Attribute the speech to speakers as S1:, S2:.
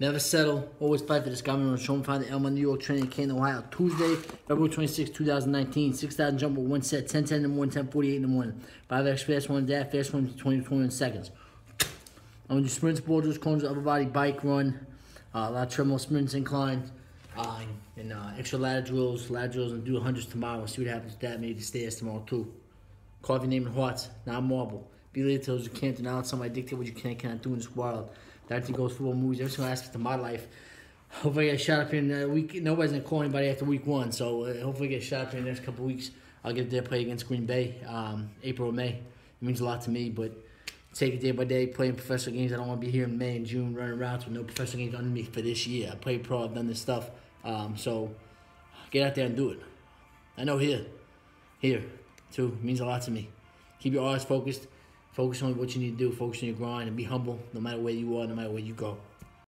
S1: Never settle. Always fight for this government. Show them find the Elma, New York, training Canton, Ohio. Tuesday, February 26, 2019. 6,000 jump with one set. 10 10 in the morning, 10 48 in the morning. 5x fast one, that fast one, 20 21 seconds. I'm going to do sprints, drills, cones, upper body, bike run. Uh, a lot of treadmill sprints, incline. Uh, and uh, extra ladder drills, ladder drills, and do hundreds tomorrow. See what happens with that. Maybe the stairs tomorrow, too. Carve your name in hearts, not marble. Be later till you can't deny somebody dictate what you can and cannot do in this world. That thing goes football movies, every single aspect of my life. Hopefully I get shot up here in a week. Nobody's gonna call anybody after week one, so uh, hopefully I get shot up here in the next couple weeks. I'll get there play against Green Bay, um, April or May. It means a lot to me, but take it day by day, playing professional games. I don't want to be here in May and June running around with no professional games under me for this year. I played pro, I've done this stuff, um, so get out there and do it. I know here, here, too, means a lot to me. Keep your eyes focused. Focus on what you need to do. Focus on your grind and be humble no matter where you are, no matter where you go.